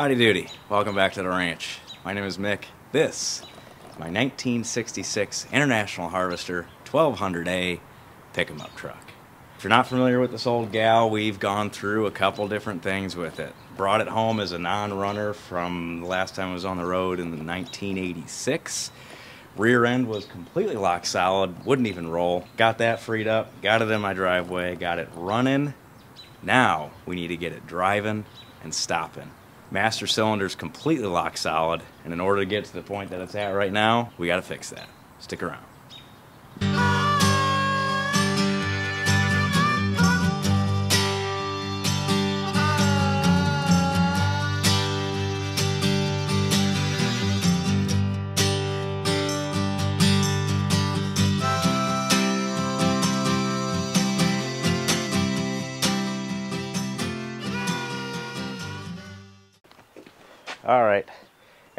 Howdy doody. Welcome back to the ranch. My name is Mick. This is my 1966 International Harvester 1200A pick 'em up truck. If you're not familiar with this old gal, we've gone through a couple different things with it. Brought it home as a non-runner from the last time I was on the road in 1986. Rear end was completely lock solid, wouldn't even roll. Got that freed up, got it in my driveway, got it running. Now we need to get it driving and stopping. Master cylinder is completely lock solid, and in order to get to the point that it's at right now, we gotta fix that. Stick around.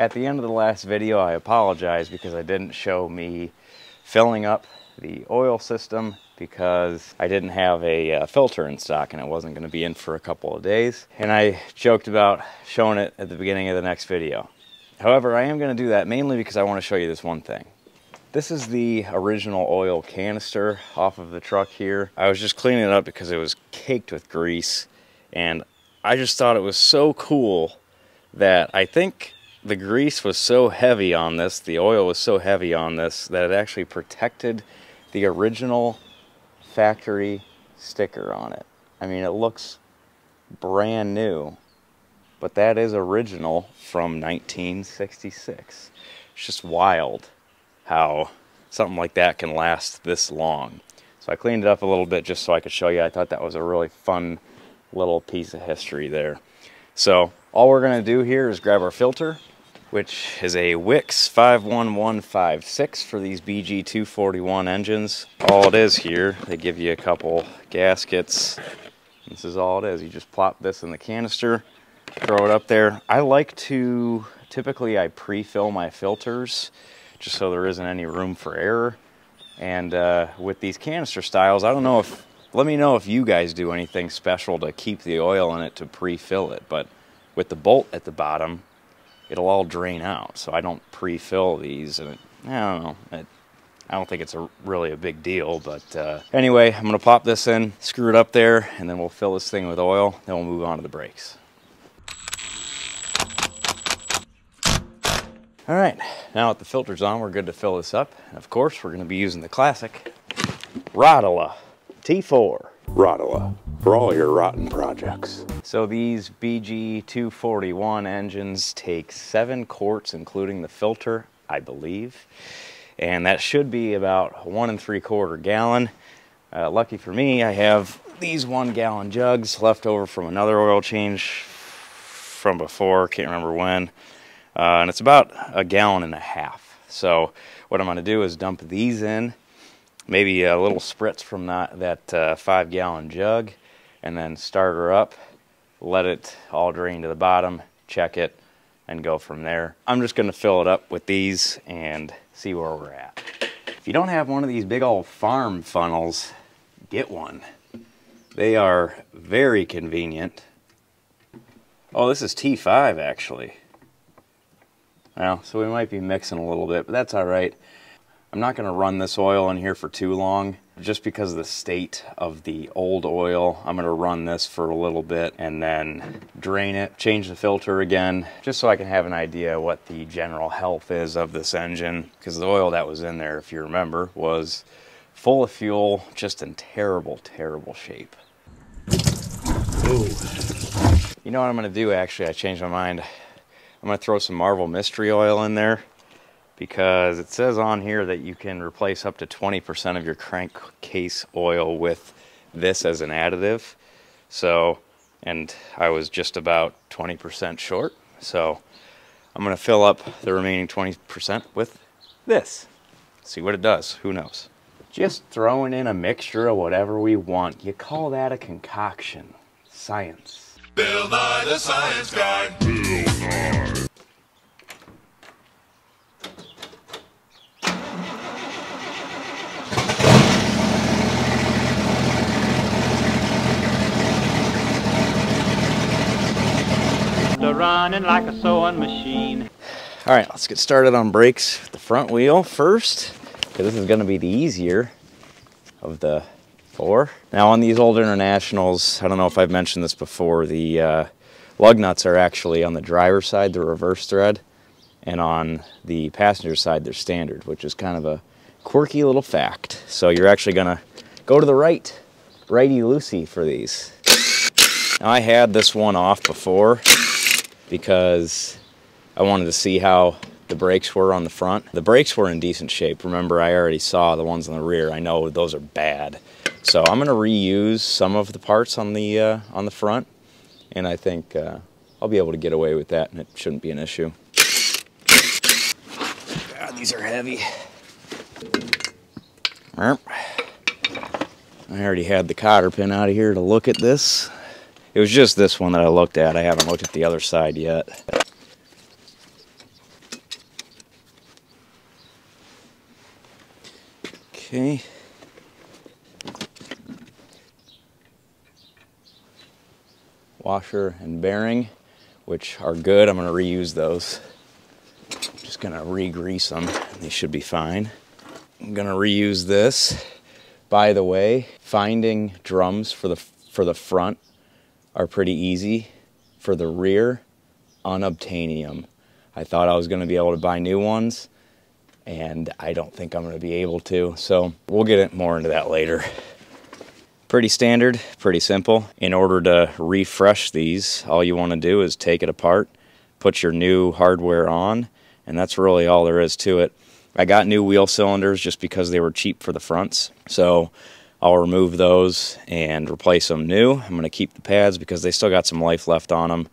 At the end of the last video, I apologize because I didn't show me filling up the oil system because I didn't have a uh, filter in stock and it wasn't going to be in for a couple of days. And I joked about showing it at the beginning of the next video. However, I am going to do that mainly because I want to show you this one thing. This is the original oil canister off of the truck here. I was just cleaning it up because it was caked with grease and I just thought it was so cool that I think the grease was so heavy on this, the oil was so heavy on this, that it actually protected the original factory sticker on it. I mean, it looks brand new, but that is original from 1966. It's just wild how something like that can last this long. So I cleaned it up a little bit just so I could show you. I thought that was a really fun little piece of history there. So all we're going to do here is grab our filter, which is a Wix 51156 for these BG241 engines. All it is here, they give you a couple gaskets. This is all it is. You just plop this in the canister, throw it up there. I like to, typically I pre-fill my filters just so there isn't any room for error. And uh, with these canister styles, I don't know if let me know if you guys do anything special to keep the oil in it to pre-fill it. But with the bolt at the bottom, it'll all drain out. So I don't pre-fill these. And it, I don't know. It, I don't think it's a really a big deal. But uh, anyway, I'm to pop this in, screw it up there, and then we'll fill this thing with oil. Then we'll move on to the brakes. All right, now that the filter's on, we're good to fill this up. And of course, we're to be using the classic Rotella. T4. Rotella for all your rotten projects. So these BG241 engines take seven quarts, including the filter, I believe. And that should be about one and three quarter gallon. Uh, lucky for me, I have these one gallon jugs left over from another oil change from before, can't remember when. Uh, and it's about a gallon and a half. So what I'm gonna do is dump these in maybe a little spritz from that, that uh, five gallon jug and then start her up, let it all drain to the bottom, check it, and go from there. I'm just gonna fill it up with these and see where we're at. If you don't have one of these big old farm funnels, get one. They are very convenient. Oh, this is T5 actually. Well, so we might be mixing a little bit, but that's all right. I'm not going to run this oil in here for too long just because of the state of the old oil. I'm going to run this for a little bit and then drain it, change the filter again, just so I can have an idea what the general health is of this engine. Because the oil that was in there, if you remember, was full of fuel, just in terrible, terrible shape. Ooh. You know what I'm going to do actually? I changed my mind. I'm to throw some Marvel Mystery Oil in there because it says on here that you can replace up to 20% of your crankcase oil with this as an additive. So, and I was just about 20% short. So I'm going to fill up the remaining 20% with this. See what it does. Who knows? Just throwing in a mixture of whatever we want. You call that a concoction. Science. Bill Nye the Science Guy. Bill Nye. Running like a sewing machine. All right, let's get started on brakes. The front wheel first, because this is going to be the easier of the four. Now on these old Internationals, I don't know if I've mentioned this before, the uh, lug nuts are actually on the driver's side, the reverse thread, and on the passenger side, they're standard, which is kind of a quirky little fact. So you're actually going to go to the right, righty-loosey for these. Now I had this one off before because I wanted to see how the brakes were on the front. The brakes were in decent shape. Remember, I already saw the ones on the rear. I know those are bad. So I'm going to reuse some of the parts on the uh, on the front, and I think uh, I'll be able to get away with that, and it shouldn't be an issue. God, these are heavy. I already had the cotter pin out of here to look at this. It was just this one that I looked at. I haven't looked at the other side yet. Okay. Washer and bearing, which are good. I'm going to reuse those. Just going to re-grease them. They should be fine. I'm going to reuse this. By the way, finding drums for the for the front are pretty easy. For the rear, unobtainium. I thought I was going to be able to buy new ones, and I don't think I'm going to be able to. So we'll get more into that later. Pretty standard, pretty simple. In order to refresh these, all you want to do is take it apart, put your new hardware on, and that's really all there is to it. I got new wheel cylinders just because they were cheap for the fronts. So I'll remove those and replace them new. I'm going to keep the pads because they still got some life left on them.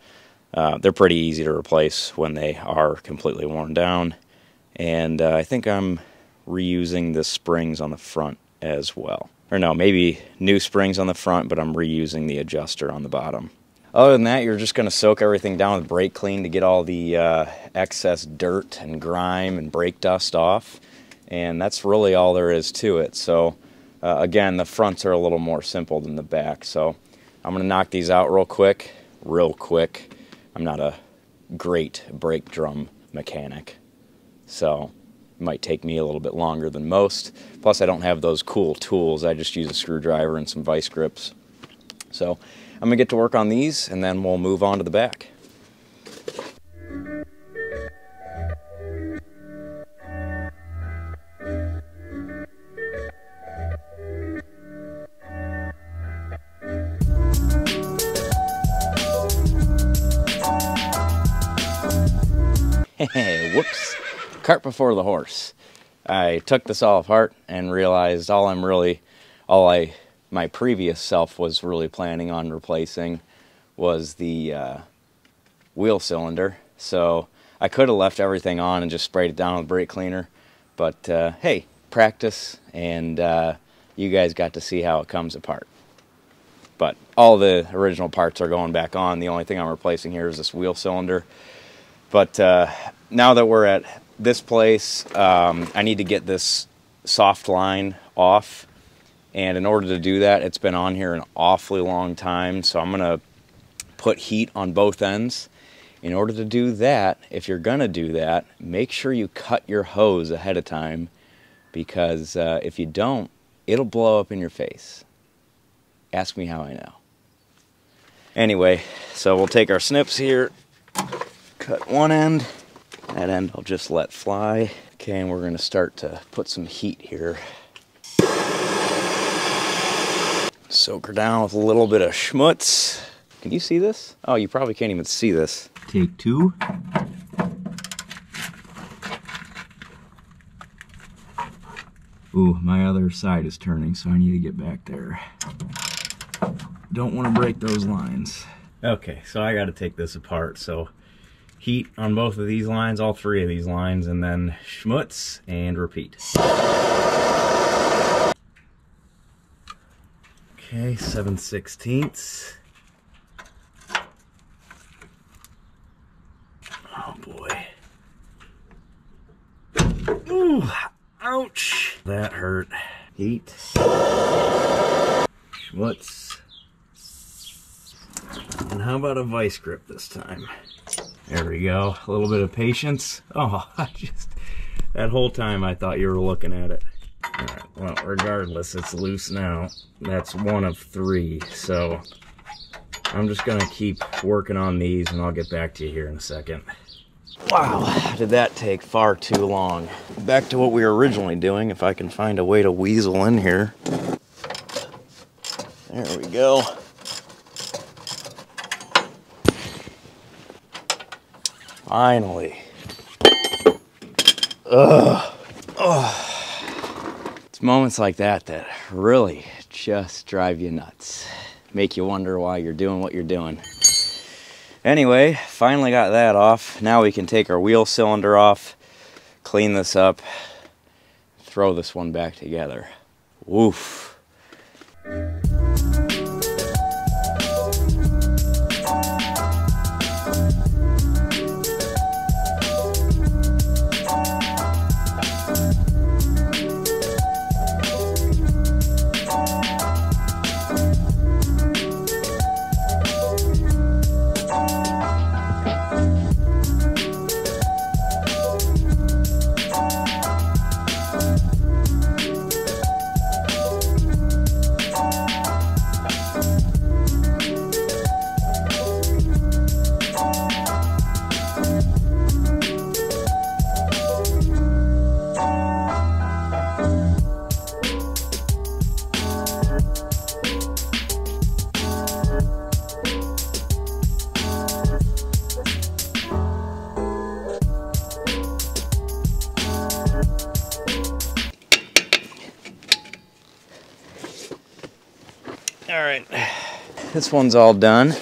Uh, they're pretty easy to replace when they are completely worn down. And uh, I think I'm reusing the springs on the front as well. Or no, maybe new springs on the front, but I'm reusing the adjuster on the bottom. Other than that, you're just going to soak everything down with brake clean to get all the uh, excess dirt and grime and brake dust off. And that's really all there is to it. So uh, again, the fronts are a little more simple than the back, so I'm going to knock these out real quick, real quick. I'm not a great brake drum mechanic, so it might take me a little bit longer than most. Plus, I don't have those cool tools. I just use a screwdriver and some vice grips. So I'm going to get to work on these, and then we'll move on to the back. Whoops. Cart before the horse. I took this all apart and realized all I'm really, all I, my previous self was really planning on replacing was the uh, wheel cylinder. So I could have left everything on and just sprayed it down with brake cleaner. But uh, hey, practice, and uh, you guys got to see how it comes apart. But all the original parts are going back on. The only thing I'm replacing here is this wheel cylinder. But uh, now that we're at this place, um, I need to get this soft line off. And in order to do that, it's been on here an awfully long time. So I'm going to put heat on both ends. In order to do that, if you're going to do that, make sure you cut your hose ahead of time because uh, if you don't, it'll blow up in your face. Ask me how I know. Anyway, so we'll take our snips here cut one end. That end I'll just let fly. Okay, and we're gonna start to put some heat here. Soak her down with a little bit of schmutz. Can you see this? Oh, you probably can't even see this. Take two. Ooh, my other side is turning, so I need to get back there. Don't want to break those lines. Okay, so I got to take this apart. So heat on both of these lines, all three of these lines, and then schmutz and repeat. Okay, 7 sixteenths. Oh boy. Ooh, ouch. That hurt. Heat. Schmutz. And how about a vice grip this time? There we go. A little bit of patience. Oh, I just that whole time I thought you were looking at it. All right. Well, regardless, it's loose now. That's one of three. So I'm just gonna keep working on these, and I'll get back to you here in a second. Wow, did that take far too long? Back to what we were originally doing. If I can find a way to weasel in here. There we go. Finally. Ugh. Ugh. It's moments like that that really just drive you nuts. Make you wonder why you're doing what you're doing. Anyway, finally got that off. Now we can take our wheel cylinder off, clean this up, throw this one back together. Woof. This one's all done.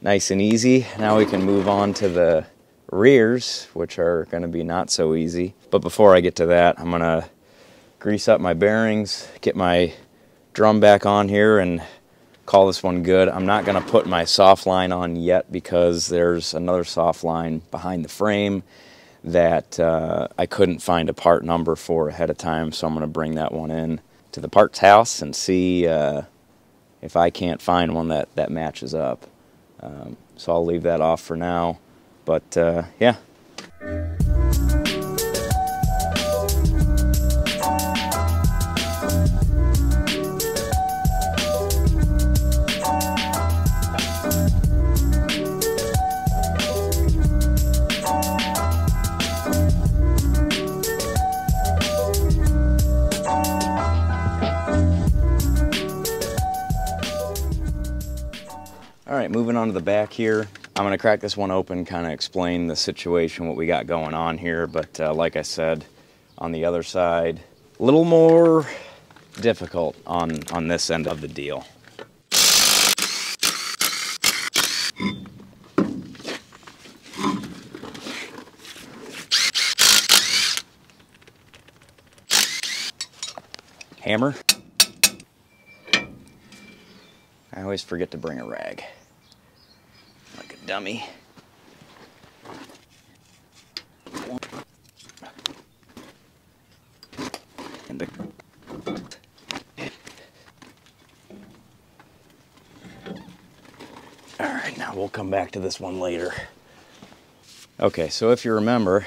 Nice and easy. Now we can move on to the rears, which are going to be not so easy. But before I get to that, I'm going to grease up my bearings, get my drum back on here, and call this one good. I'm not going to put my soft line on yet because there's another soft line behind the frame that uh, I couldn't find a part number for ahead of time, so I'm going to bring that one in to the parts house and see uh, if I can't find one that, that matches up. Um, so I'll leave that off for now. But uh, yeah. All right, moving on to the back here. I'm gonna crack this one open, kind of explain the situation, what we got going on here. But uh, like I said, on the other side, a little more difficult on, on this end of the deal. Hammer. I always forget to bring a rag. Dummy. And the All right, now we'll come back to this one later. Okay, so if you remember,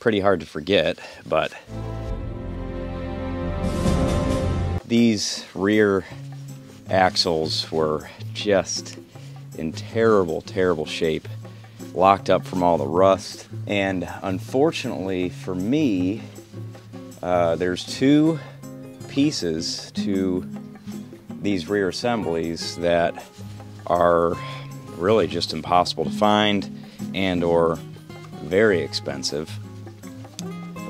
pretty hard to forget, but these rear axles were just in terrible, terrible shape, locked up from all the rust. And unfortunately for me, uh, there's two pieces to these rear assemblies that are really just impossible to find and or very expensive.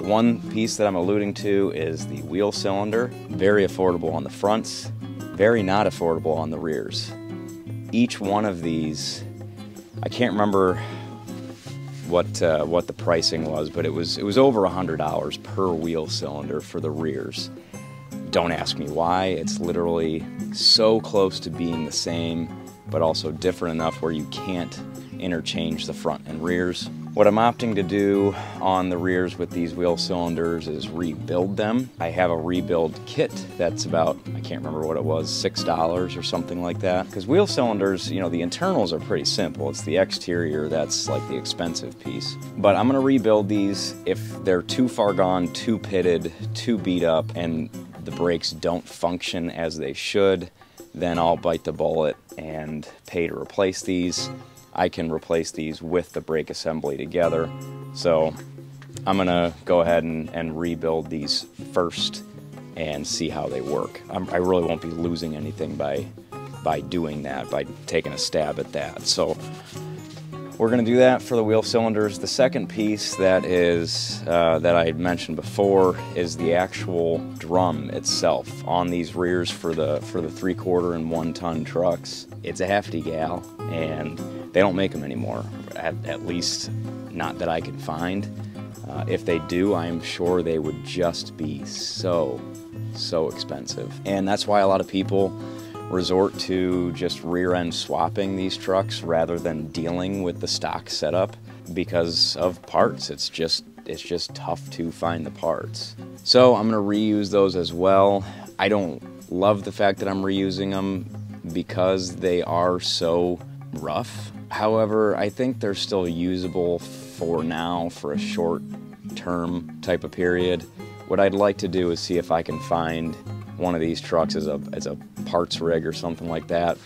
One piece that I'm alluding to is the wheel cylinder, very affordable on the fronts, very not affordable on the rears. Each one of these, I can't remember what uh, what the pricing was, but it was it was over hundred dollars per wheel cylinder for the rears. Don't ask me why. It's literally so close to being the same, but also different enough where you can't interchange the front and rears. What I'm opting to do on the rears with these wheel cylinders is rebuild them. I have a rebuild kit that's about, I can't remember what it was, $6 or something like that. Because wheel cylinders, you know, the internals are pretty simple. It's the exterior that's like the expensive piece. But I'm gonna rebuild these if they're too far gone, too pitted, too beat up, and the brakes don't function as they should, then I'll bite the bullet and pay to replace these. I can replace these with the brake assembly together. So I'm gonna go ahead and, and rebuild these first and see how they work. I'm, i really won't be losing anything by by doing that, by taking a stab at that. So we're going to do that for the wheel cylinders. The second piece that is uh, that I mentioned before is the actual drum itself on these rears for the for the three quarter and one ton trucks. It's a hefty gal, and they don't make them anymore. At, at least not that I can find. Uh, if they do, I'm sure they would just be so so expensive, and that's why a lot of people resort to just rear end swapping these trucks rather than dealing with the stock setup because of parts. It's just it's just tough to find the parts. So I'm gonna reuse those as well. I don't love the fact that I'm reusing them because they are so rough. However, I think they're still usable for now for a short term type of period. What I'd like to do is see if I can find one of these trucks as a, as a parts rig or something like that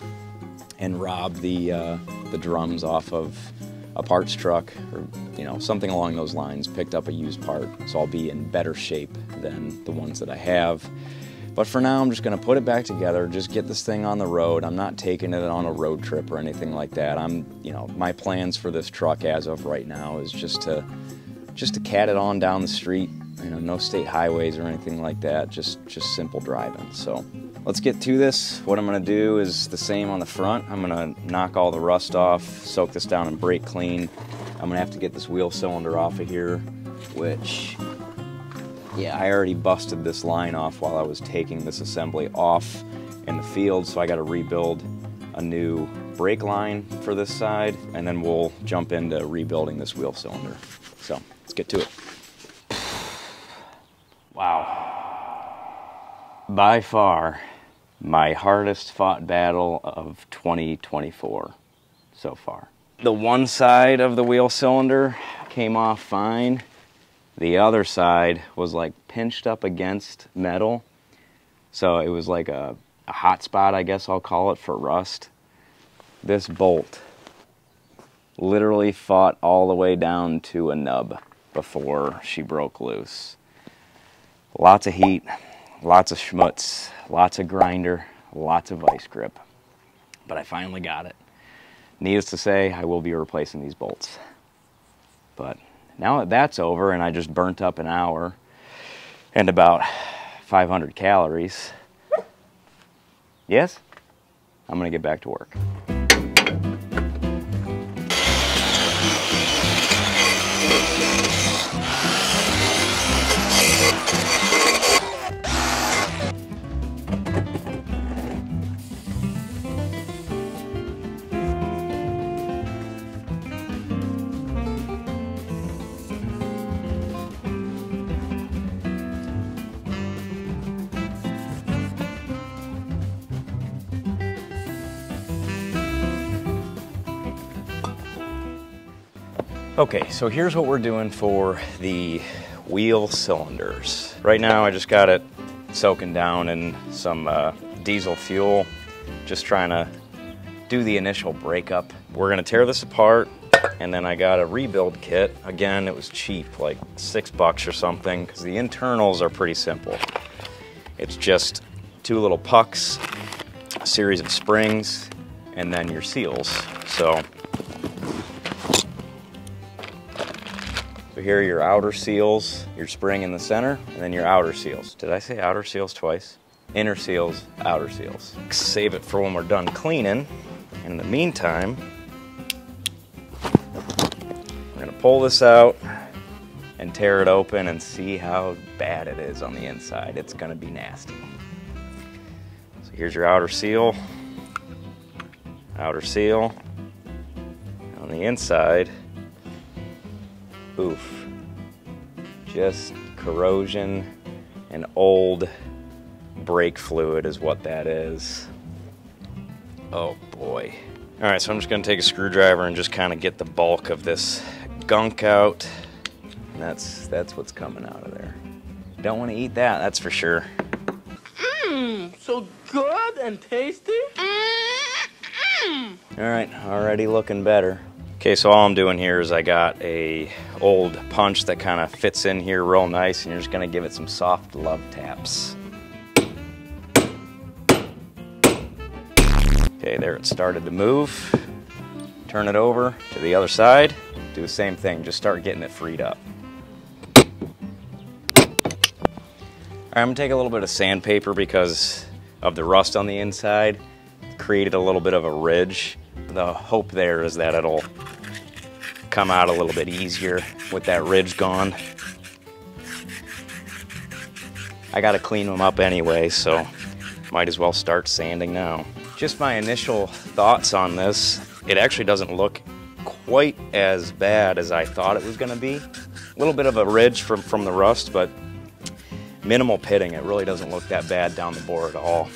and rob the, uh, the drums off of a parts truck or you know something along those lines picked up a used part so I'll be in better shape than the ones that I have. But for now I'm just gonna put it back together just get this thing on the road. I'm not taking it on a road trip or anything like that. I'm you know my plans for this truck as of right now is just to just to cat it on down the street you know, no state highways or anything like that, just, just simple driving. So let's get to this. What I'm gonna do is the same on the front. I'm gonna knock all the rust off, soak this down and brake clean. I'm gonna have to get this wheel cylinder off of here, which, yeah, I already busted this line off while I was taking this assembly off in the field, so I gotta rebuild a new brake line for this side, and then we'll jump into rebuilding this wheel cylinder. So let's get to it. Wow. By far, my hardest fought battle of 2024 so far. The one side of the wheel cylinder came off fine. The other side was like pinched up against metal. So it was like a, a hot spot, I guess I'll call it, for rust. This bolt literally fought all the way down to a nub before she broke loose. Lots of heat, lots of schmutz, lots of grinder, lots of vice grip. But I finally got it. Needless to say, I will be replacing these bolts. But now that that's over and I just burnt up an hour and about 500 calories, yes, I'm gonna get back to work. Okay, so here's what we're doing for the wheel cylinders. Right now I just got it soaking down in some uh, diesel fuel, just trying to do the initial breakup. We're gonna tear this apart and then I got a rebuild kit. Again, it was cheap, like six bucks or something, because the internals are pretty simple. It's just two little pucks, a series of springs, and then your seals. So So here are your outer seals, your spring in the center, and then your outer seals. Did I say outer seals twice? Inner seals, outer seals. Save it for when we're done cleaning. In the meantime, we're gonna pull this out and tear it open and see how bad it is on the inside. It's gonna be nasty. So here's your outer seal, outer seal. On the inside, Oof. Just corrosion and old brake fluid is what that is. Oh boy. All right, so I'm just gonna take a screwdriver and just kind of get the bulk of this gunk out. And that's, that's what's coming out of there. Don't wanna eat that, that's for sure. Mmm, so good and tasty. All right, already looking better. Okay, so all I'm doing here is I got a old punch that kind of fits in here real nice, and you're just gonna give it some soft love taps. Okay, there it started to move. Turn it over to the other side. Do the same thing, just start getting it freed up. All right, I'm gonna take a little bit of sandpaper because of the rust on the inside. Created a little bit of a ridge. The hope there is that it'll come out a little bit easier with that ridge gone. I gotta clean them up anyway, so might as well start sanding now. Just my initial thoughts on this, it actually doesn't look quite as bad as I thought it was gonna be. A little bit of a ridge from, from the rust, but minimal pitting. It really doesn't look that bad down the bore at all.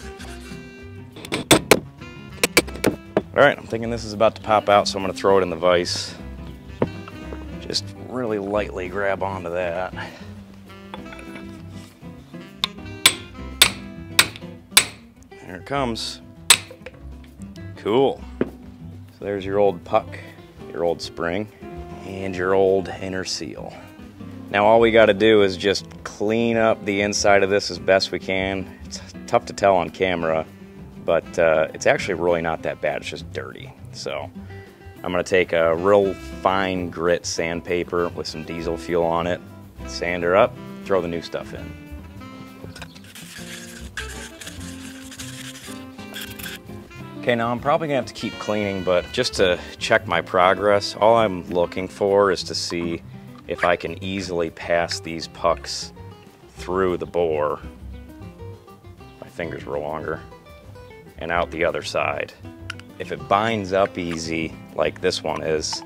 All right, I'm thinking this is about to pop out, so I'm gonna throw it in the vise. Just really lightly grab onto that. There it comes. Cool. So there's your old puck, your old spring, and your old inner seal. Now all we gotta do is just clean up the inside of this as best we can. It's tough to tell on camera, but uh, it's actually really not that bad. It's just dirty. So I'm gonna take a real fine grit sandpaper with some diesel fuel on it, sand her up, throw the new stuff in. Okay, now I'm probably gonna have to keep cleaning, but just to check my progress, all I'm looking for is to see if I can easily pass these pucks through the bore. My fingers were longer. And out the other side. If it binds up easy, like this one is,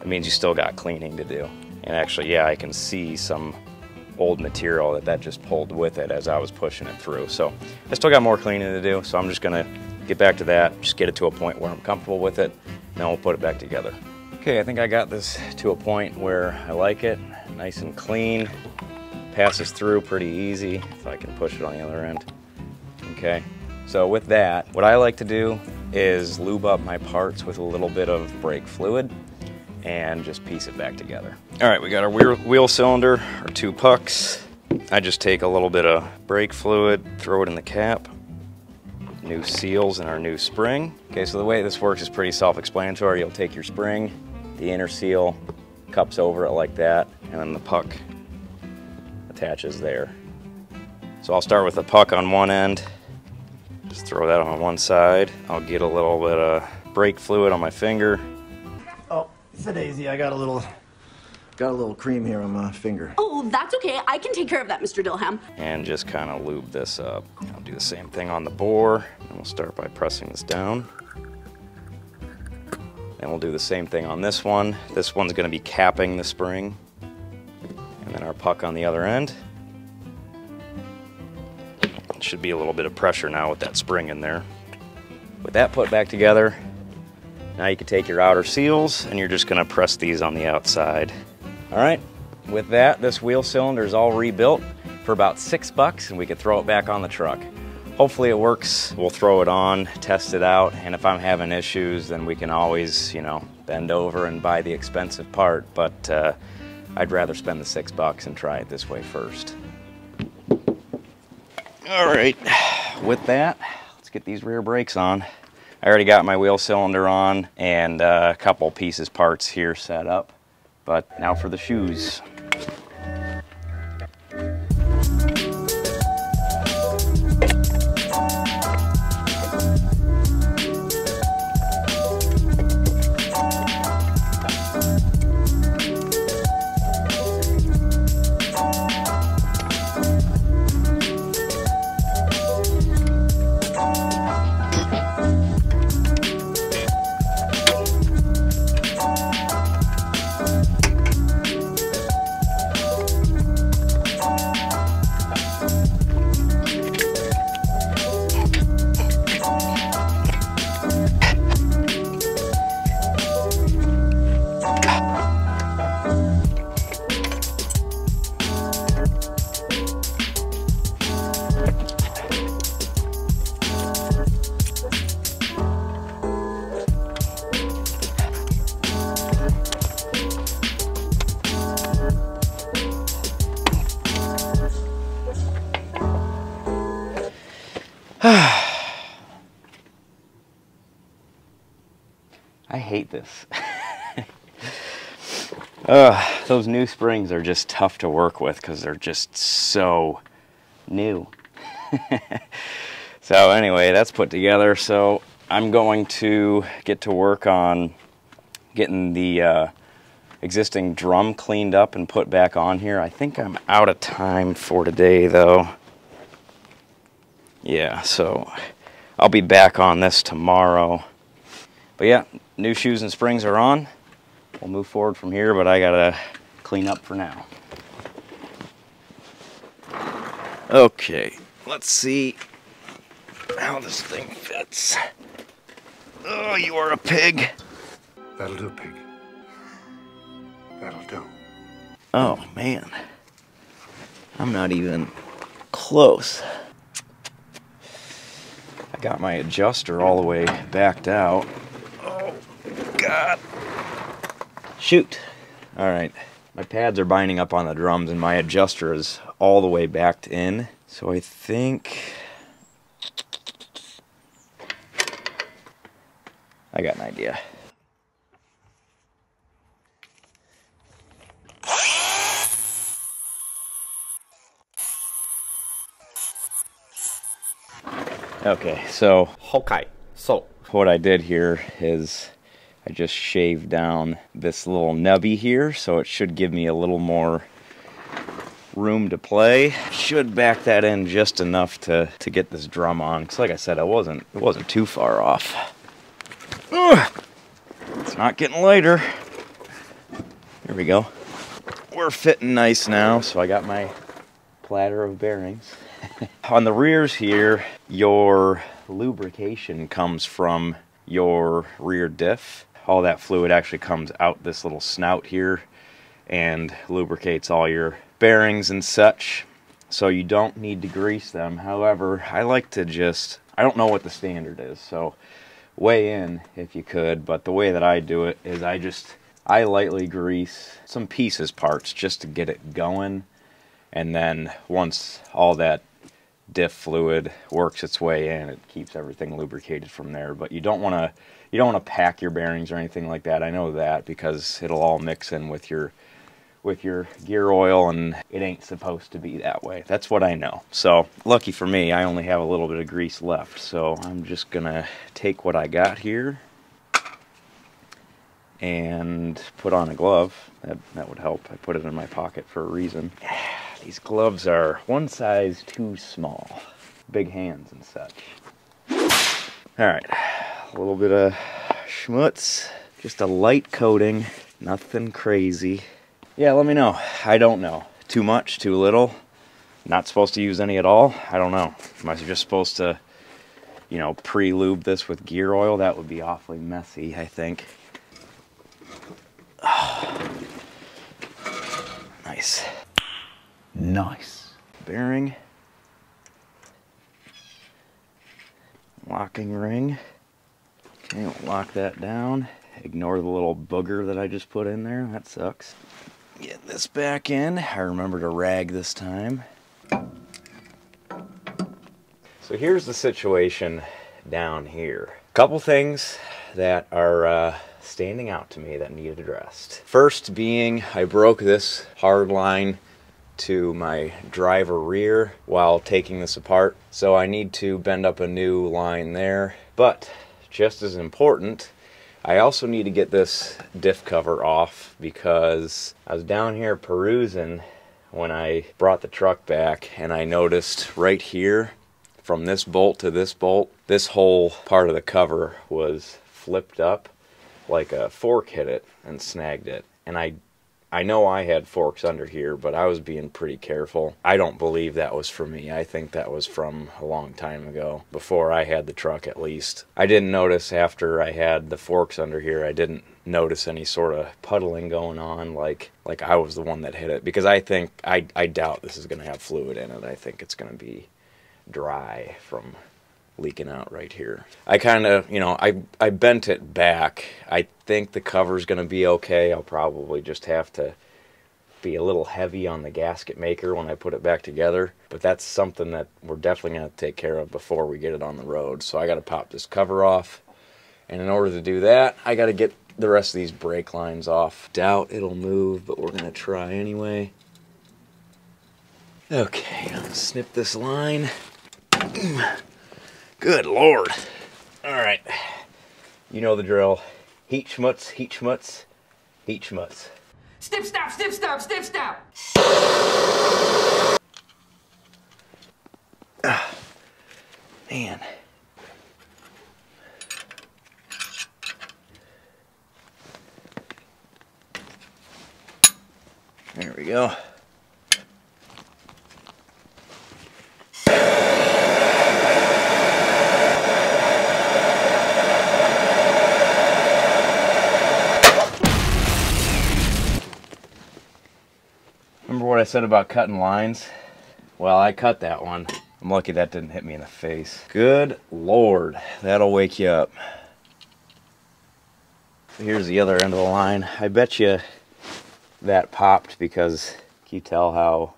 it means you still got cleaning to do. And actually, yeah, I can see some old material that that just pulled with it as I was pushing it through. So I still got more cleaning to do, so I'm just gonna get back to that, just get it to a point where I'm comfortable with it, and then we'll put it back together. Okay, I think I got this to a point where I like it, nice and clean, passes through pretty easy, if I can push it on the other end. Okay, so with that, what I like to do is lube up my parts with a little bit of brake fluid and just piece it back together. All right, we got our wheel, wheel cylinder, our two pucks. I just take a little bit of brake fluid, throw it in the cap, new seals and our new spring. Okay, so the way this works is pretty self-explanatory. You'll take your spring, the inner seal, cups over it like that, and then the puck attaches there. So I'll start with the puck on one end, just throw that on one side. I'll get a little bit of brake fluid on my finger. Oh, it's a daisy. I got a little, got a little cream here on my finger. Oh, that's okay. I can take care of that, Mr. Dilham. and just kind of lube this up. I'll do the same thing on the bore, and we'll start by pressing this down. And we'll do the same thing on this one. This one's going to be capping the spring. And then our puck on the other end. Should be a little bit of pressure now with that spring in there. With that put back together, now you can take your outer seals and you're just going to press these on the outside. All right, with that, this wheel cylinder is all rebuilt for about six bucks and we could throw it back on the truck. Hopefully it works. We'll throw it on, test it out, and if I'm having issues, then we can always, you know, bend over and buy the expensive part, but uh, I'd rather spend the six bucks and try it this way first. All right, with that, let's get these rear brakes on. I already got my wheel cylinder on and uh, a couple pieces parts here set up. But now for the shoes. Those new springs are just tough to work with because they're just so new. so anyway, that's put together. So I'm going to get to work on getting the uh, existing drum cleaned up and put back on here. I think I'm out of time for today though. Yeah, so I'll be back on this tomorrow. But yeah, new shoes and springs are on. We'll move forward from here, but I gotta clean up for now. Okay, let's see how this thing fits. Oh, you are a pig. That'll do, pig. That'll do. Oh man, I'm not even close. I got my adjuster all the way backed out. Oh God. Shoot. All right. My pads are binding up on the drums and my adjuster is all the way backed in. So I think I got an idea. Okay, so Okay, so what I did here is I just shaved down this little nubby here, so it should give me a little more room to play. Should back that in just enough to, to get this drum on. Cause like I said, I wasn't it wasn't too far off. Ugh. It's not getting lighter. There we go. We're fitting nice now, so I got my platter of bearings. On the rears here, your lubrication comes from your rear diff. All that fluid actually comes out this little snout here and lubricates all your bearings and such. So you don't need to grease them. However, I like to just, I don't know what the standard is, so weigh in if you could, but the way that I do it is I just, I lightly grease some pieces parts just to get it going. And then once all that diff fluid works its way in, it keeps everything lubricated from there. But you don't want to you don't want to pack your bearings or anything like that. I know that because it'll all mix in with your with your gear oil and it ain't supposed to be that way. That's what I know. So, lucky for me, I only have a little bit of grease left. So, I'm just to take what I got here and put on a glove. That that would help. I put it in my pocket for a reason. These gloves are one size too small. Big hands and such. All right, a little bit of schmutz, just a light coating, nothing crazy. Yeah, let me know. I don't know. Too much, too little. Not supposed to use any at all. I don't know. Am I just supposed to, you know, pre-lube this with gear oil? That would be awfully messy, I think. nice. Nice. bearing, locking ring. Okay, we'll lock that down. Ignore the little booger that I just put in there. That sucks. Get this back in. I remember to rag this time. So here's the situation down here. A Couple things that are uh, standing out to me that need addressed. First being I broke this hard line to my driver rear while taking this apart. So I need to bend up a new line there. But just as important, I also need to get this diff cover off because I was down here perusing when I brought the truck back and I noticed right here from this bolt to this bolt, this whole part of the cover was flipped up like a fork hit it and snagged it. And I I know I had forks under here, but I was being pretty careful. I don't believe that was for me. I think that was from a long time ago, before I had the truck at least. I didn't notice after I had the forks under here, I didn't notice any sort of puddling going on like like I was the one that hit it because I think I I doubt this is going to have fluid in it. I think it's going to be dry from leaking out right here. I kind of, you know, I I bent it back. I think the cover's going to be okay. I'll probably just have to be a little heavy on the gasket maker when I put it back together, but that's something that we're definitely going to take care of before we get it on the road. So I got to pop this cover off, and in order to do that, I got to get the rest of these brake lines off. Doubt it'll move, but we're going to try anyway. Okay, I'll snip this line. Good lord. All right. You know the drill. Heat schmutz, heat schmutz, heat schmutz. Snip, snap, snip, snap, snip, snap. Man. There we go. Said about cutting lines? Well, I cut that one. I'm lucky that didn't hit me in the face. Good lord, that'll wake you up. Here's the other end of the line. I bet you that popped because can you tell how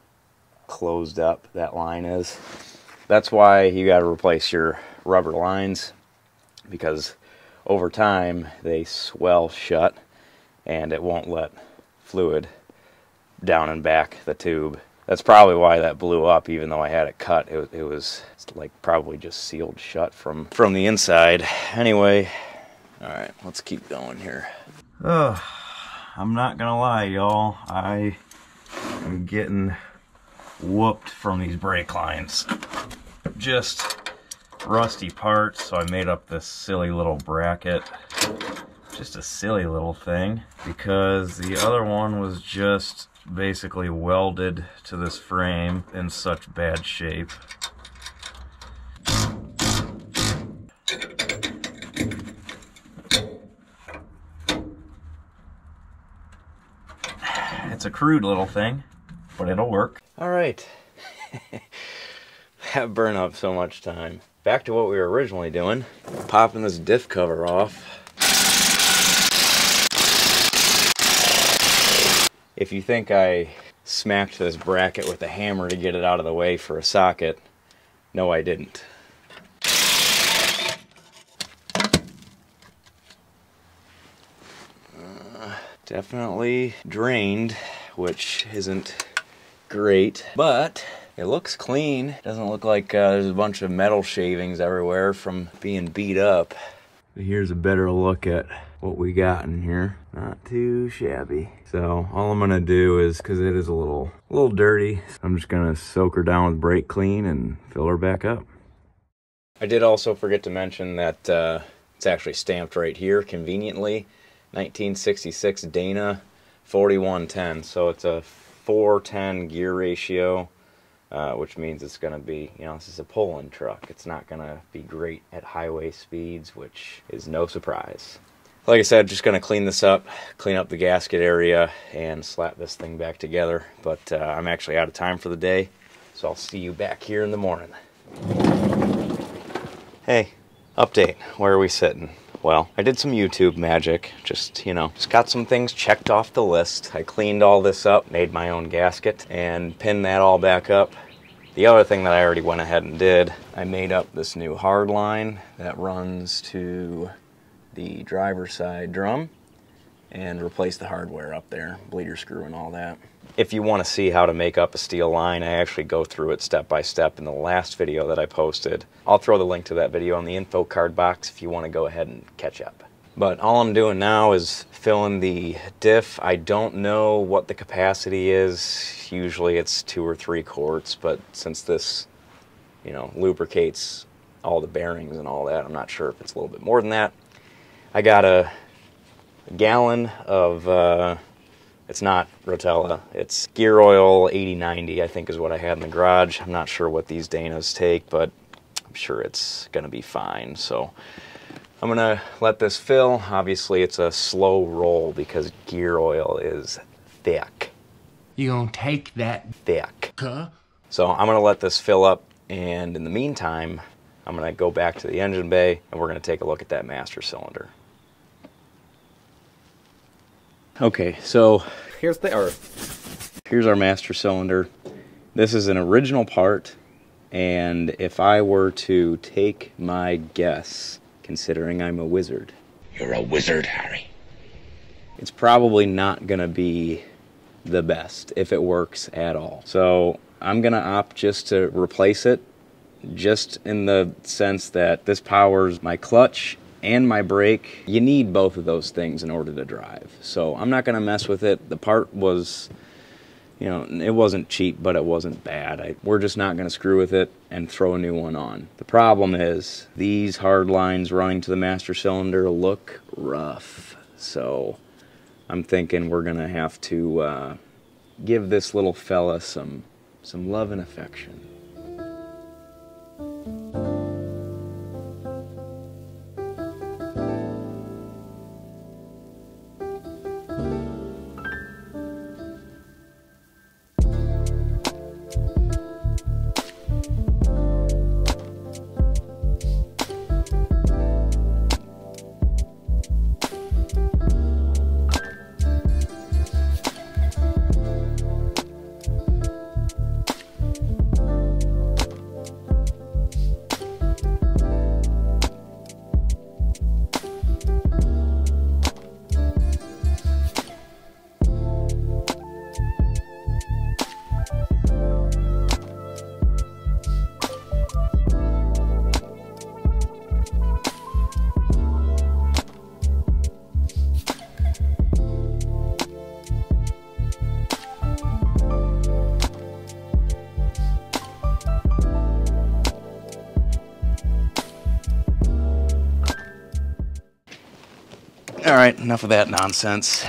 closed up that line is? That's why you got to replace your rubber lines because over time they swell shut and it won't let fluid down and back the tube. That's probably why that blew up, even though I had it cut. It, it was like probably just sealed shut from from the inside. Anyway, all right, let's keep going here. Oh, I'm not gonna lie, y'all. I am getting whooped from these brake lines. Just rusty parts, so I made up this silly little bracket. Just a silly little thing because the other one was just basically welded to this frame in such bad shape. It's a crude little thing, but it'll work. All right. that burned up so much time. Back to what we were originally doing. Popping this diff cover off. If you think I smacked this bracket with a hammer to get it out of the way for a socket, no I didn't. Uh, definitely drained, which isn't great, but it looks clean. Doesn't look like uh, there's a bunch of metal shavings everywhere from being beat up. Here's a better look at what we got in here. Not too shabby. So all I'm gonna do is, cause it is a little, a little dirty, I'm just gonna soak her down with brake clean and fill her back up. I did also forget to mention that uh, it's actually stamped right here, conveniently, 1966 Dana 4110. So it's a 410 gear ratio, uh, which means it's to be, you know, this is a pulling truck. It's not to be great at highway speeds, which is no surprise. Like I said, just going to clean this up, clean up the gasket area, and slap this thing back together. But uh, I'm actually out of time for the day, so I'll see you back here in the morning. Hey, update. Where are we sitting? Well, I did some YouTube magic. Just, you know, just got some things checked off the list. I cleaned all this up, made my own gasket, and pinned that all back up. The other thing that I already went ahead and did, I made up this new hard line that runs to the driver's side drum and replace the hardware up there, bleeder screw and all that. If you want to see how to make up a steel line, I actually go through it step by step in the last video that I posted. I'll throw the link to that video in the info card box if you want to go ahead and catch up. But all I'm doing now is filling the diff. I don't know what the capacity is. Usually it's two or three quarts, but since this, you know, lubricates all the bearings and all that, I'm not sure if it's a little bit more than that. I got a, gallon of, uh, it's not Rotella, it's gear oil 8090, I think is what I had in the garage. I'm not sure what these Danas take, but I'm sure it's gonna be fine. So I'm gonna let this fill. Obviously it's a slow roll because gear oil is thick, You gonna take that, thick. huh? So I'm gonna let this fill up and in the meantime, I'm gonna go back to the engine bay and we're gonna take a look at that master cylinder. Okay, so Here's the, or Here's our master cylinder. This is an original part, and if I were to take my guess, considering I'm a wizard, You're a wizard, Harry. it's probably not going to be the best if it works at all. So I'm going to opt just to replace it, just in the sense that this powers my clutch and my brake. You need both of those things in order to drive. So I'm not going to mess with it. The part was, you know, it wasn't cheap, but it wasn't bad. I, we're just not going to screw with it and throw a new one on. The problem is these hard lines running to the master cylinder look rough. So I'm thinking we're gonna have to uh, give this little fella some some love and affection. Right, enough of that nonsense.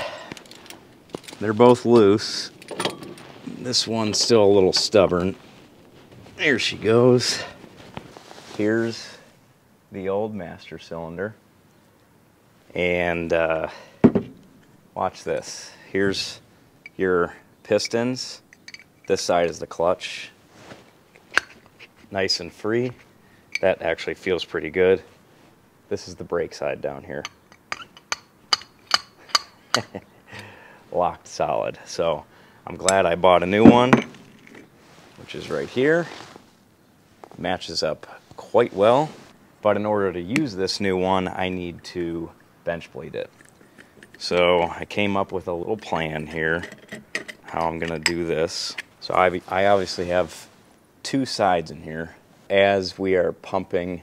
They're both loose. This one's still a little stubborn. Here she goes. Here's the old master cylinder. And uh, watch this. Here's your pistons. This side is the clutch. Nice and free. That actually feels pretty good. This is the brake side down here. locked solid. So I'm glad I bought a new one, which is right here. Matches up quite well. But in order to use this new one, I need to bench bleed it. So I came up with a little plan here, how I'm gonna do this. So I, I obviously have two sides in here. As we are pumping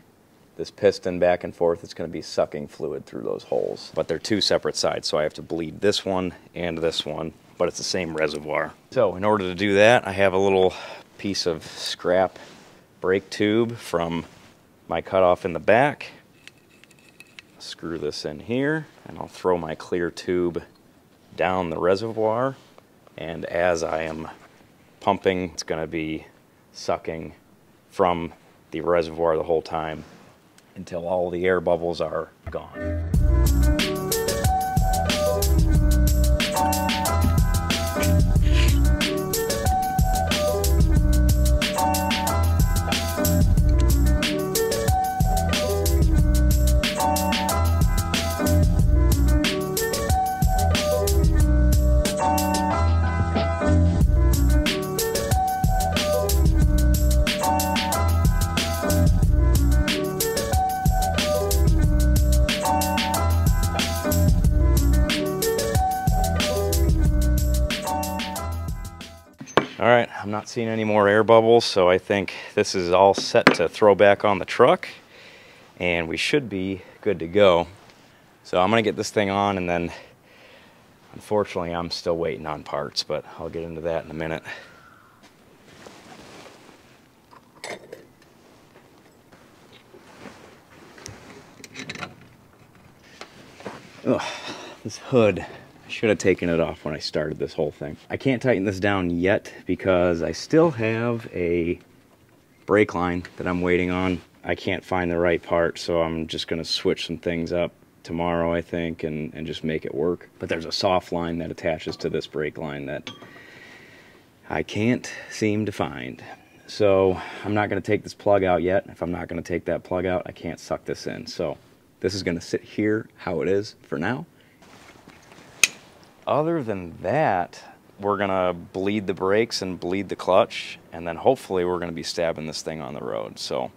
this piston back and forth, it's going to be sucking fluid through those holes. But they're two separate sides, so I have to bleed this one and this one, but it's the same reservoir. So in order to do that, I have a little piece of scrap brake tube from my cutoff in the back. Screw this in here, and I'll throw my clear tube down the reservoir. And as I am pumping, it's going to be sucking from the reservoir the whole time until all the air bubbles are gone. Not seeing any more air bubbles, so I think this is all set to throw back on the truck, and we should be good to go. So I'm gonna get this thing on, and then unfortunately, I'm still waiting on parts, but I'll get into that in a minute. Ugh, this hood. I should have taken it off when I started this whole thing. I can't tighten this down yet because I still have a brake line that I'm waiting on. I can't find the right part, so I'm just going to switch some things up tomorrow, I think, and, and just make it work. But there's a soft line that attaches to this brake line that I can't seem to find. So I'm not going to take this plug out yet. If I'm not going to take that plug out, I can't suck this in. So this is going to sit here how it is for now. Other than that, we're gonna bleed the brakes and bleed the clutch, and then hopefully we're gonna be stabbing this thing on the road. So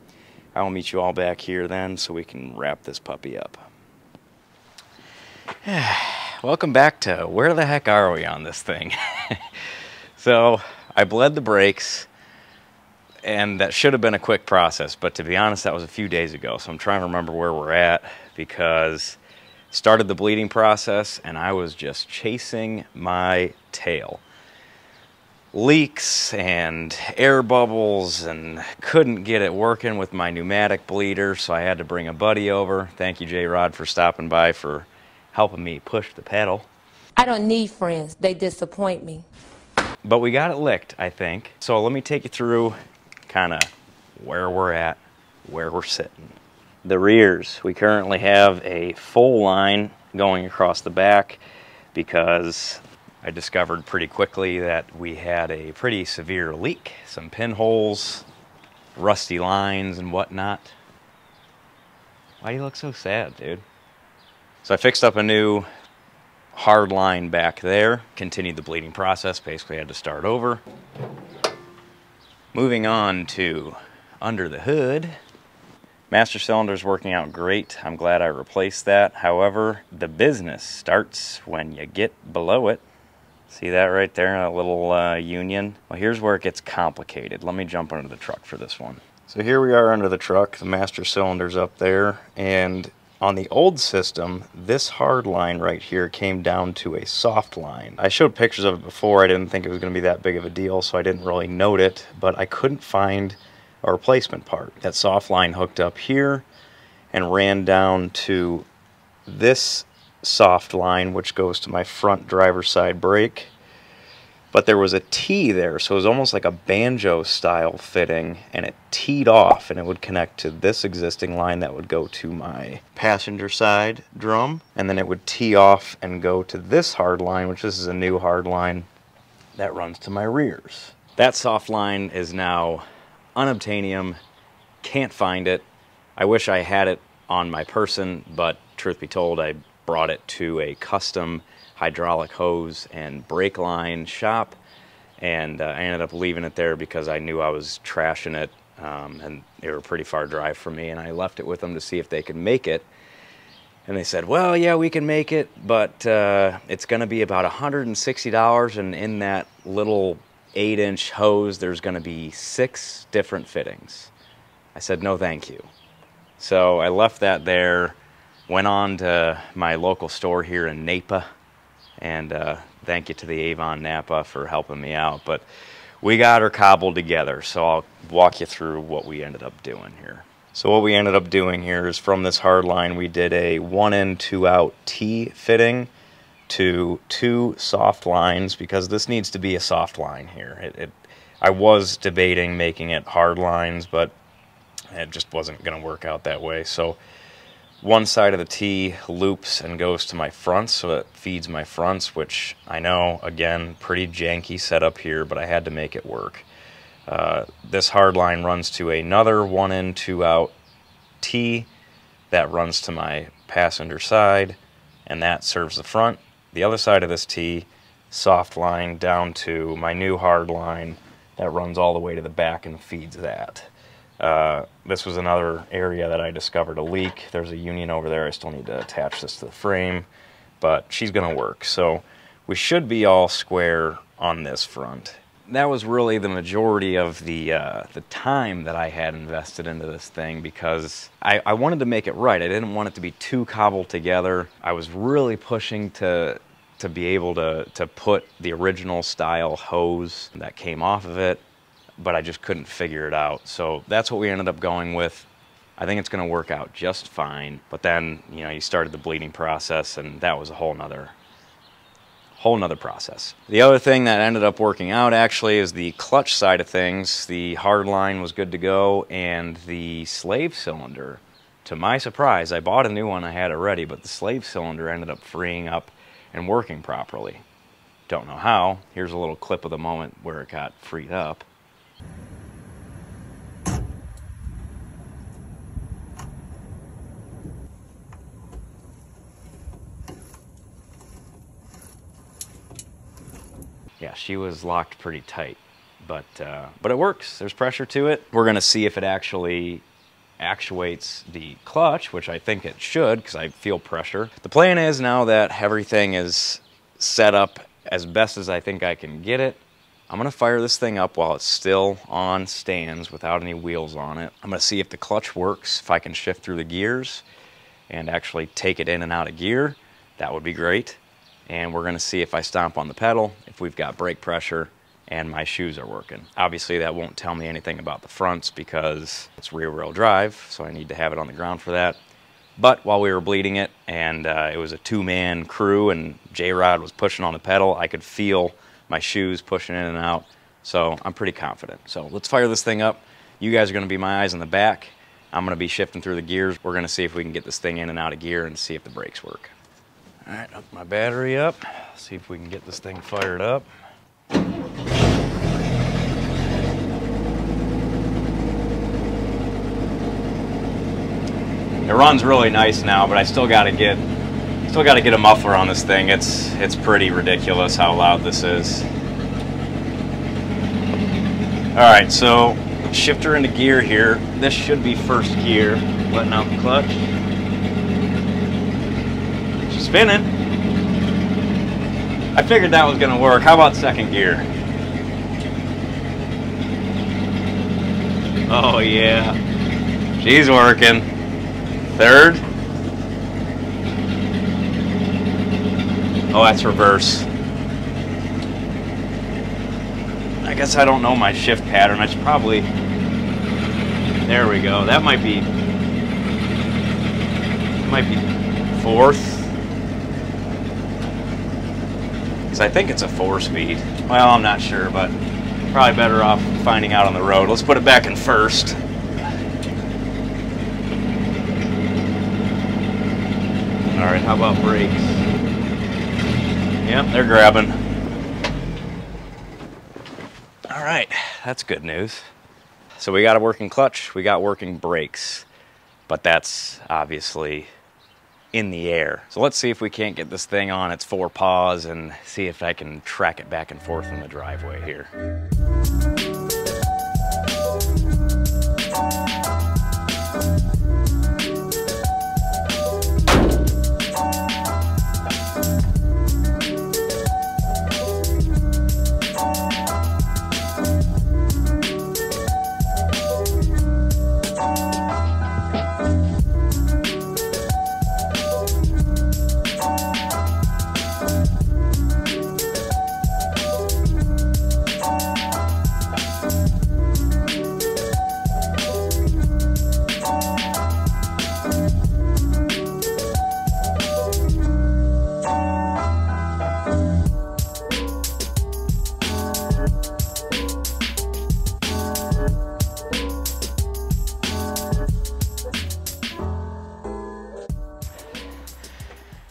I will meet you all back here then so we can wrap this puppy up. Welcome back to where the heck are we on this thing? so I bled the brakes and that should have been a quick process, but to be honest, that was a few days ago. So I'm trying to remember where we're at because started the bleeding process and I was just chasing my tail. Leaks and air bubbles and couldn't get it working with my pneumatic bleeder, so I had to bring a buddy over. Thank you, J Rod, for stopping by for helping me push the pedal. I don't need friends, they disappoint me. But we got it licked, I think. So let me take you through kind of where we're at, where we're sitting. The rears, we currently have a full line going across the back because I discovered pretty quickly that we had a pretty severe leak, some pinholes, rusty lines and whatnot. Why do you look so sad, dude? So I fixed up a new hard line back there, continued the bleeding process, basically had to start over. Moving on to under the hood. Master cylinder is working out great. I'm glad I replaced that. However, the business starts when you get below it. See that right there, a little uh, union? Well, here's where it gets complicated. Let me jump under the truck for this one. So here we are under the truck. The master cylinder's up there, and on the old system, this hard line right here came down to a soft line. I showed pictures of it before. I didn't think it was going to be that big of a deal, so I didn't really note it, but I couldn't find a replacement part. That soft line hooked up here and ran down to this soft line, which goes to my front driver's side brake but there was a T there, so it was almost like a banjo style fitting, and it teed off, and it would connect to this existing line that would go to my passenger side drum, and then it would tee off and go to this hard line, which this is a new hard line that runs to my rears. That soft line is now unobtainium, can't find it. I wish I had it on my person, but truth be told, I brought it to a custom hydraulic hose and brake line shop. And uh, I ended up leaving it there because I knew I was trashing it um, and they were pretty far drive from me. And I left it with them to see if they could make it. And they said, well, yeah, we can make it, but uh, it's going to be about $160. And in that little eight inch hose, there's going to be six different fittings. I said, no, thank you. So I left that there, went on to my local store here in Napa and uh, thank you to the Avon Napa for helping me out. But we got her cobbled together, so I'll walk you through what we ended up doing here. So what we ended up doing here is from this hard line, we did a one in, two out T fitting to two soft lines because this needs to be a soft line here. It, it I was debating making it hard lines, but it just wasn't going to work out that way. So one side of the T loops and goes to my fronts, so it feeds my fronts, which I know, again, pretty janky setup here, but I had to make it work. Uh, this hard line runs to another one in, two out T that runs to my passenger side, and that serves the front. The other side of this T, soft line down to my new hard line that runs all the way to the back and feeds that. Uh, this was another area that I discovered a leak. There's a union over there. I still need to attach this to the frame, but she's going to work. So we should be all square on this front. That was really the majority of the uh, the time that I had invested into this thing because I, I wanted to make it right. I didn't want it to be too cobbled together. I was really pushing to to be able to, to put the original style hose that came off of it but I just couldn't figure it out. So that's what we ended up going with. I think it's going to work out just fine. But then, you know, you started the bleeding process, and that was a whole nother, whole nother process. The other thing that ended up working out actually is the clutch side of things. The hard line was good to go, and the slave cylinder. To my surprise, I bought a new one. I had already, but the slave cylinder ended up freeing up and working properly. Don't know how. Here's a little clip of the moment where it got freed up. Yeah, she was locked pretty tight, but uh, but it works. There's pressure to it. We're gonna see if it actually actuates the clutch, which I think it should because I feel pressure. The plan is now that everything is set up as best as I think I can get it. I'm gonna fire this thing up while it's still on stands without any wheels on it. I'm gonna see if the clutch works, if I can shift through the gears and actually take it in and out of gear. That would be great. And we're gonna see if I stomp on the pedal, if we've got brake pressure, and my shoes are working. Obviously that won't tell me anything about the fronts because it's rear wheel drive, so I need to have it on the ground for that. But while we were bleeding it and uh, it was a two man crew and J-Rod was pushing on the pedal, I could feel my shoes pushing in and out. So I'm pretty confident. So let's fire this thing up. You guys are gonna be my eyes in the back. I'm gonna be shifting through the gears. We're gonna see if we can get this thing in and out of gear and see if the brakes work. All right, hook my battery up. See if we can get this thing fired up. It runs really nice now, but I still got to get still got to get a muffler on this thing. It's it's pretty ridiculous how loud this is. All right, so shifter into gear here. This should be first gear. Letting out the clutch. Spinning. I figured that was going to work. How about second gear? Oh yeah, she's working. Third. Oh, that's reverse. I guess I don't know my shift pattern. I should probably... There we go. That might be... Might be fourth. Because I think it's a four-speed. Well, I'm not sure, but probably better off finding out on the road. Let's put it back in first. All right, how about brakes? Yep, they're grabbing. All right, that's good news. So we got a working clutch, we got working brakes, but that's obviously in the air. So let's see if we can't get this thing on its four paws and see if I can track it back and forth in the driveway here.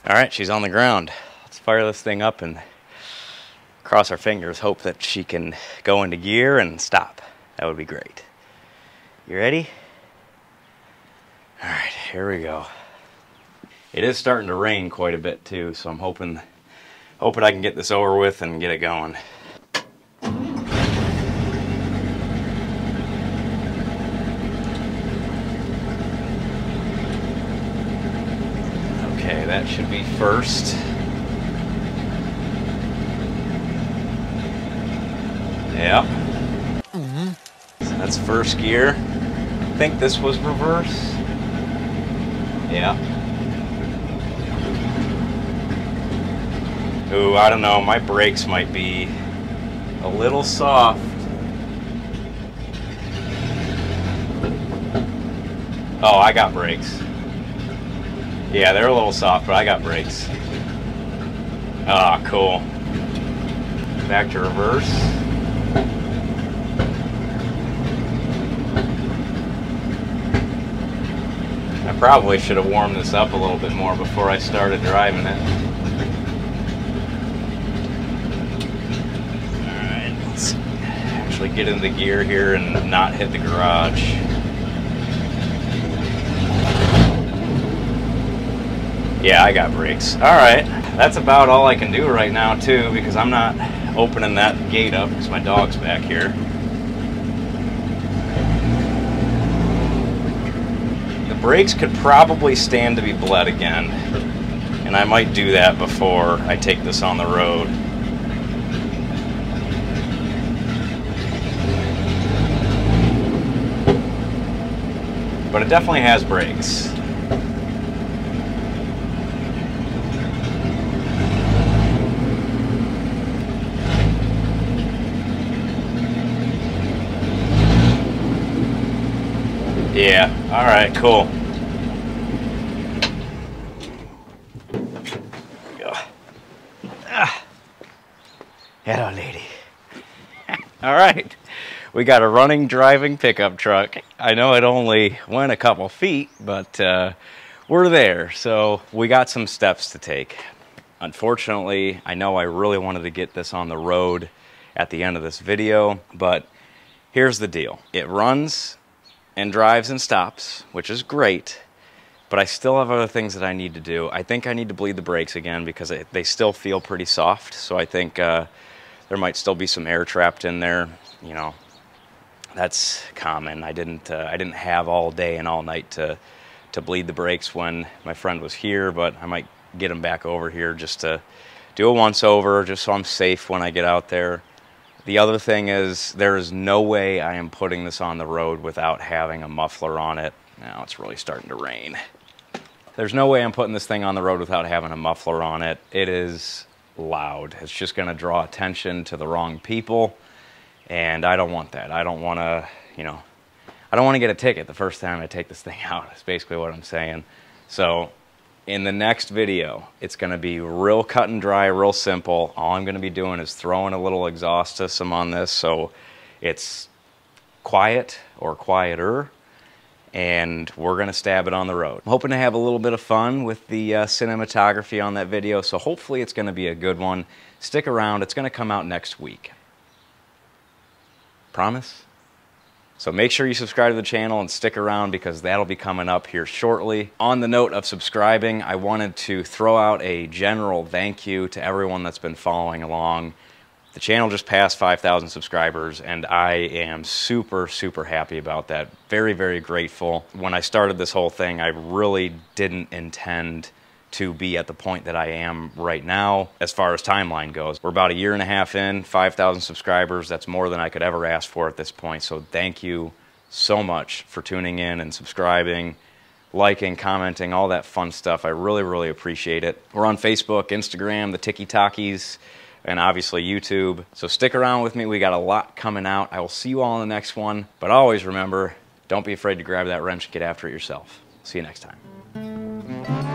All right, she's on the ground. Let's fire this thing up and cross our fingers, hope that she can go into gear and stop. That would be great. You ready? All right, here we go. It is starting to rain quite a bit too, so I'm hoping hoping I can get this over with and get it going. Okay, that first. Yep. So that's first gear. I think this was reverse. Yeah. Ooh, I don't know. My brakes might be a little soft. Oh, I got brakes. Yeah, they're a little soft, but I got brakes. Ah, cool. Back to reverse. I probably should have warmed this up a little bit more before I started driving it. Alright, let's actually get into gear here and not hit the garage. Yeah, I got brakes. All right, that's about all I can do right now too, because I'm not opening that gate up because my dog's back here. The brakes could probably stand to be bled again, and I might do that before I take this on the road. But it definitely has brakes. Yeah, alright, cool. Ah. Hello, lady. alright, we got a running driving pickup truck. I know it only went a couple feet, but uh, we're there, so we got some steps to take. Unfortunately, I know I really wanted to get this on the road at the end of this video, but here's the deal. It runs and drives and stops, which is great, but I still have other things that I need to do. I think I need to bleed the brakes again because it, they still feel pretty soft, so I think uh, there might still be some air trapped in there. You know, that's common. I didn't uh, I didn't have all day and all night to to bleed the brakes when my friend was here, but I might get him back over here just to do a once over, just so I'm safe when I get out there. The other thing is there is no way I am putting this on the road without having a muffler on it. Now it's really starting to rain. There's no way I'm putting this thing on the road without having a muffler on it. It is loud. It's just going to draw attention to the wrong people, and I don't want that. I don't want to, you know, I don't want to get a ticket the first time I take this thing out. That's basically what I'm saying. So in the next video, it's to be real cut and dry, real simple. All I'm to be doing is throwing a little exhaust system on this so it's quiet or quieter and we're to stab it on the road. I'm hoping to have a little bit of fun with the uh, cinematography on that video, so hopefully it's to be a good one. Stick around, it's to come out next week. Promise? So make sure you subscribe to the channel and stick around because that'll be coming up here shortly. On the note of subscribing, I wanted to throw out a general thank you to everyone that's been following along. The channel just passed 5,000 subscribers and I am super, super happy about that. Very, very grateful. When I started this whole thing, I really didn't intend to be at the point that I am right now as far as timeline goes. We're about a year and a half in, 5,000 subscribers. That's more than I could ever ask for at this point. So thank you so much for tuning in and subscribing, liking, commenting, all that fun stuff. I really, really appreciate it. We're on Facebook, Instagram, the Tiki Talkies, and obviously YouTube. So stick around with me. We got a lot coming out. I will see you all in the next one. But always remember, don't be afraid to grab that wrench and get after it yourself. See you next time.